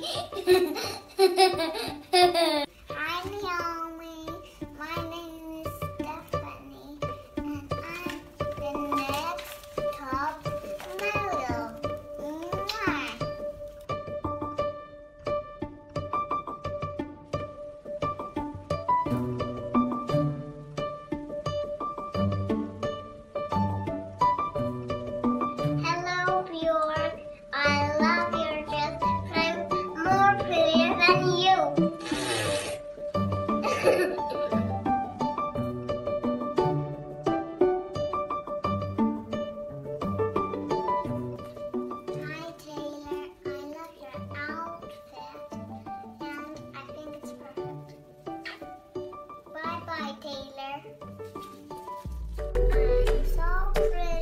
Mommy. by Taylor. I'm so pretty.